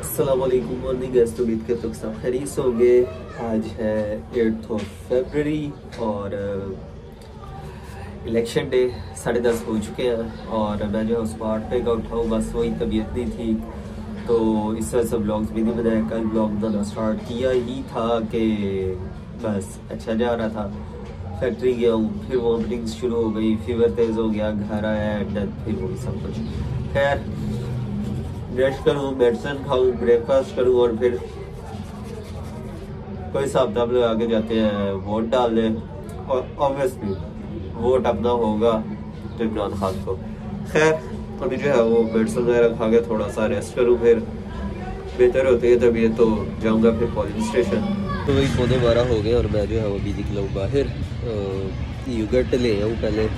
असलकुम morning guest के तो सब खरीस होंगे। आज है एट्थ ऑफ़ फेबररी और इलेक्शन डे साढ़े दस हो चुके हैं और मैं जो है स्पॉट पे का उठाऊँ बस वही तबीयत नहीं थी। तो इस वजह से ब्लॉग्स भी नहीं बनाया, कल ब्लॉग बनाना स्टार्ट किया ही था कि बस अच्छा जा रहा था। फैक्ट्री गया हूँ, फिर वॉमिटिंग शुरू हो गई फीवर तेज़ हो गया, घर आया एंड फिर वही सब कुछ। खैर ब्रश करूँ मेडिसिन खाऊँ ब्रेकफास्ट करूँ और फिर कोई हिसाब किताब लगा के जाते हैं वोट डाल दें। और ऑब्वियसली वोट अपना होगा, इमरान खान को। खैर, अभी जो है वो मेडिसिन वगैरह खा के थोड़ा सा रेस्ट करूँ फिर। बेहतर होती है तबीयत तो जाऊँगा फिर पोलिंग स्टेशन तो वही पौधे बारह हो गए और मैं जो है वो भी निकला हूँ बाहर यूगर्ट ले आऊँ पहले।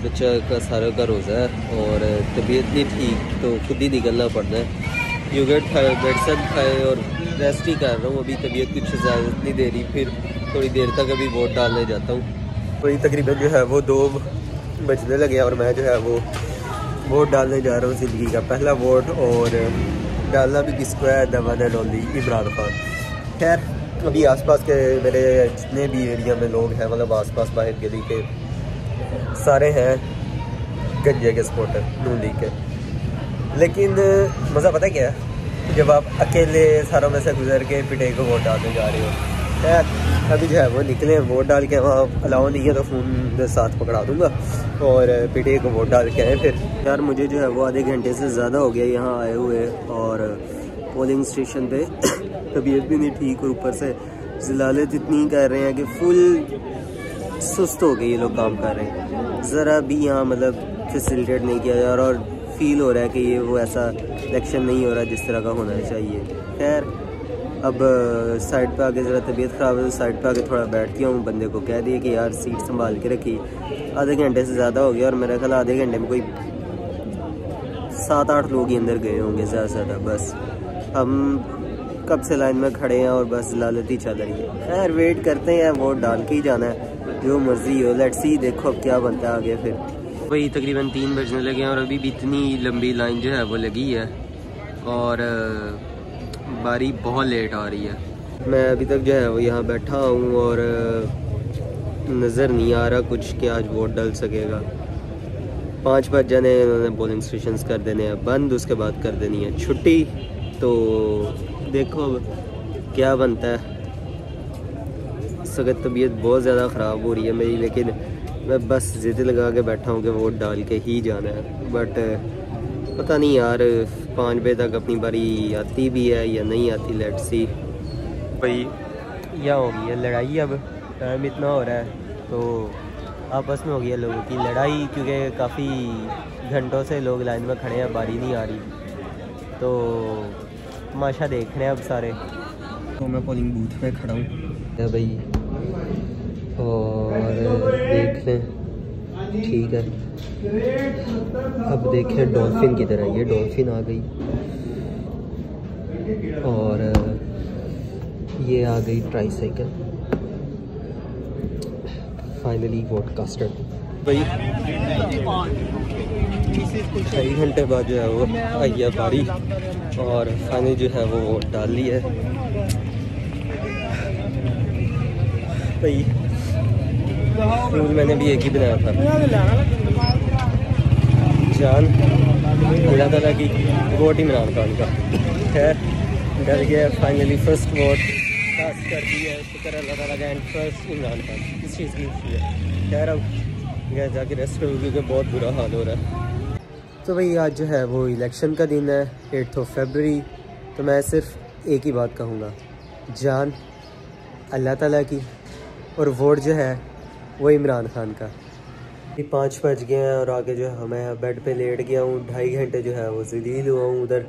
बच्चा का सारा का रोज़ा है और तबीयत नहीं ठीक तो खुद ही निकलना पड़ता है। यूगर्ट खाए मेडिसन खाए और रेस्ट ही कर रहा हूँ, अभी तबीयत कुछ इजाज़त नहीं दे रही, फिर थोड़ी देर तक अभी वोट डालने जाता हूँ। वही तकरीबन जो है वो दो बजने लगे और मैं जो है वो वोट डालने जा रहा हूँ ज़िंदगी का पहला वोट और डालना भी किसको है? दवा एंड इमरान खान। खैर, अभी आसपास के मेरे जितने भी एरिया में लोग हैं मतलब आसपास बाहर गली के सारे हैं गंजे के सपोर्टर नून लीग के। लेकिन, मज़ा पता क्या है? जब आप अकेले सारों में से गुजर के पिटे को वोट डालने जा रहे हो, खैर, अभी जो है वो निकले, वोट डाल के वहाँ अलाउ नहीं है तो फ़ोन साथ पकड़ा दूँगा और पिटे को वोट डाल के आए फिर। यार, मुझे जो है वो आधे घंटे से ज़्यादा हो गया यहाँ आए हुए और पोलिंग स्टेशन पे। तबीयत भी नहीं ठीक और ऊपर से जलालत इतनी कर रहे हैं कि फुल सुस्त हो गए ये लोग काम कर रहे हैं। ज़रा भी यहाँ मतलब फैसिलिटेट नहीं किया जा रहा और फील हो रहा है कि ये वो ऐसा इलेक्शन नहीं हो रहा जिस तरह का होना चाहिए। खैर, अब साइड पे आके ज़रा तबीयत ख़राब है तो साइड पे आके थोड़ा बैठ गया हूँ बंदे को कह दिया कि यार सीट संभाल के रखी। आधे घंटे से ज़्यादा हो गया और मेरा ख्याल आधे घंटे में कोई सात आठ लोग ही अंदर गए होंगे ज़्यादा से ज़्यादा, बस। हम कब से लाइन में खड़े हैं और बस लालती चल रही है। खैर वेट करते हैं, वोट डाल के ही जाना है। जो मर्ज़ी हो लेट्स सी देखो अब क्या बनता है आगे फिर। वही तकरीबन तीन बजने लगे हैं और अभी भी इतनी लंबी लाइन जो है वो लगी है और बारी बहुत लेट आ रही है। मैं अभी तक जो है वो यहाँ बैठा हूँ और नज़र नहीं आ रहा कुछ कि आज वोट डल सकेगा। पाँच बज जाने उन्होंने पोलिंग स्टेशन कर देने हैं, बंद उसके बाद कर देनी है। छुट्टी तो देखो अब क्या बनता है। इस वक्त तबीयत बहुत ज़्यादा ख़राब हो रही है मेरी लेकिन मैं बस ज़िद लगा के बैठा हूँ कि वोट डाल के ही जाना है। बट पता नहीं यार पाँच बजे तक अपनी बारी आती भी है या नहीं आती लेट सी भाई यह हो गई है लड़ाई अब टाइम इतना हो रहा है तो आपस में हो गई है लोगों की लड़ाई क्योंकि काफ़ी घंटों से लोग लाइन में खड़े हैं बारी नहीं आ रही। तो माशा देख रहे हैं अब सारे। तो मैं पोलिंग बूथ पे खड़ा हूँ। भाई और देख लें ठीक है। अब देखें डॉल्फिन की तरह। ये डॉल्फिन आ गई। और, ये आ गई tricycle finally vote caster भाई कई घंटे बाद जो है वो आई है बारी। और फाइनली जो है वो डाल ली है। भाई फ्यूल मैंने भी एक ही बनाया था। जान, अल्लाह ताला की वोट इमरान खान का। खैर, डर गया फाइनली फ़र्स्ट वोट पास कर दिया शुक्र अल्लाह ताला का एंड फ़र्स्ट इमरान खान। इस चीज़ की खुशी है। खैर अब गया जाके रेस्ट करूँ क्योंकि बहुत बुरा हाल हो रहा है। तो भाई, आज जो है वो इलेक्शन का दिन है एट्थ ऑफ़ फेबररी तो मैं सिर्फ़ एक ही बात कहूँगा। जान, अल्लाह ताला की, और वोट जो है वो इमरान खान का। ये पाँच बज गए हैं और आगे जो है, मैं बेड पे लेट गया हूँ, ढाई घंटे जो है वो जलील हुआ हूँ उधर।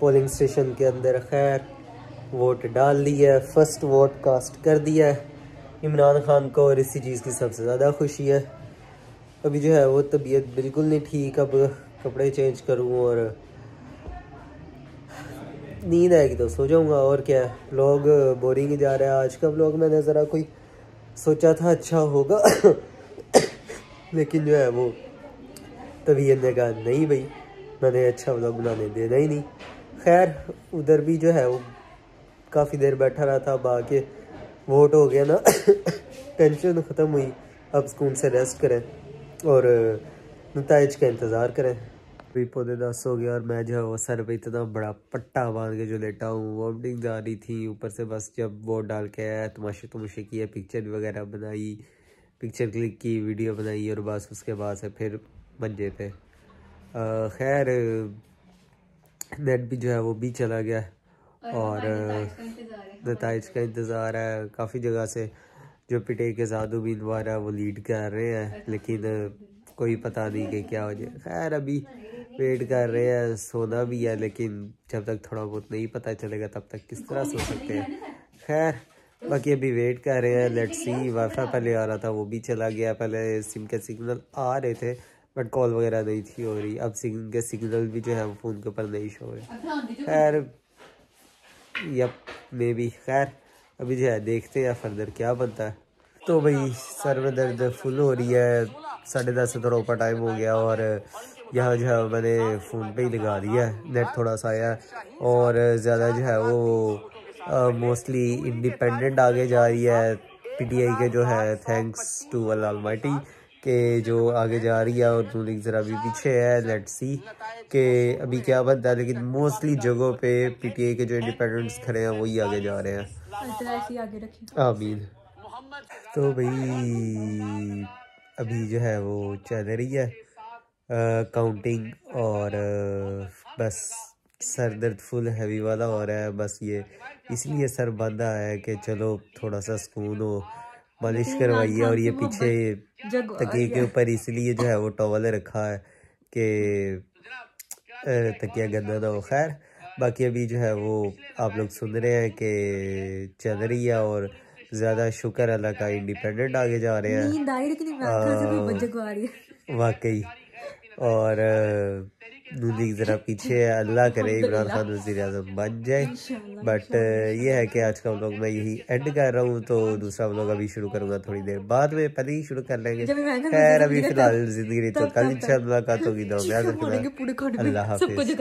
पोलिंग स्टेशन के अंदर, खैर, वोट डाल दिया है, फ़र्स्ट वोट कास्ट कर दिया है। इमरान खान को और इसी चीज़ की सबसे ज़्यादा खुशी है। अभी जो है वो तबीयत बिल्कुल नहीं ठीक, अब कपड़े चेंज करूँ और नींद आएगी तो सो जाऊँगा। और क्या है लोग बोरिंग जा रहा है। आज का ब्लॉग मैंने ज़रा कोई सोचा था अच्छा होगा। लेकिन जो है वो तभी ने कहा, नहीं भाई, मैंने अच्छा व्लॉग बनाने देना ही नहीं। खैर, उधर भी जो है वो काफ़ी देर बैठा रहा था, अब आके वोट हो गया ना। टेंशन ख़त्म हुई। अब सुकून से रेस्ट करें और नतज का इंतज़ार करें। अभी पौधे दस हो गया और मैं जो है वो सर पे इतना बड़ा पट्टा बाँध के जो लेटा हूँ वॉमिटिंग जा रही थी। ऊपर से बस जब वोट डाल के आया तमाशे तमाशे किए पिक्चर वगैरह बनाई पिक्चर क्लिक की वीडियो बनाई और बस उसके बाद से फिर मंजे पे खैर नेट भी जो है वो भी चला गया और नतज का इंतज़ार है काफ़ी जगह से जो पिटे के साधु उम्मीदवार है वो लीड कर रहे हैं लेकिन कोई पता नहीं कि क्या हो जाए। खैर अभी वेट कर रहे हैं, सोना भी है, लेकिन जब तक थोड़ा बहुत नहीं पता चलेगा, तब तक किस तरह सो सकते हैं। खैर, बाकी अभी वेट कर रहे हैं लेट्स सी वाईफाई पहले आ रहा था, वो भी चला गया, पहले सिम के सिग्नल आ रहे थे बट कॉल वगैरह नहीं थी हो रही, अब सिम के सिग्नल भी जो है, वो फ़ोन के ऊपर नहीं शो हो। रहे खैर यप मे बी खैर, अभी जो है, देखते हैं फर्दर क्या बनता है। तो भाई सर में दर्द फुल हो रही है, साढ़े दस से थोड़ा ऊपर टाइम हो गया, और यहाँ जो है मैंने फ़ोन पे ही लगा दिया है नेट थोड़ा सा आया और ज़्यादा जो है वो मोस्टली इंडिपेंडेंट आगे जा रही है पीटीआई के जो है थैंक्स टू अल्लाह के जो आगे जा रही है और नू लीग ज़रा भी पीछे है लेट सी के अभी क्या बनता है लेकिन मोस्टली जगहों पे पीटीआई के जो इंडिपेंडेंट्स खड़े हैं वही आगे जा रहे हैं। आमीन। तो भाई अभी जो है वो चल रही है काउंटिंग और आ, बस सर दर्द फुल हैवी वाला हो रहा है बस ये इसलिए सर बांधा है कि चलो थोड़ा सा सुकून हो मालिश करवाइए और ये पीछे तकिए के ऊपर इसलिए जो है वो टॉवल रखा है कि तकिया गंदा ना हो। खैर बाकी अभी जो है वो आप लोग सुन रहे हैं कि चल रही है और ज़्यादा शुक्र अल्लाह का इंडिपेंडेंट आगे जा रहे हैं। वाकई। और लीग ज़रा पीछे अल्लाह करे इमरान खान वजी अजम बन जाए। बट ये है कि आज का व्लॉग मैं यही एंड कर रहा हूँ तो दूसरा व्लॉग अभी शुरू करूँगा थोड़ी देर बाद में पहले ही शुरू कर लेंगे। खैर अभी फ़िलहाल ज़िंदगी तो कल इंशाल्लाह मुलाकात होगी दो अल्लाह हाफिज।